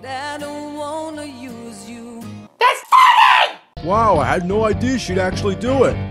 but I don't wanna use you. That's funny! Wow, I had no idea she'd actually do it.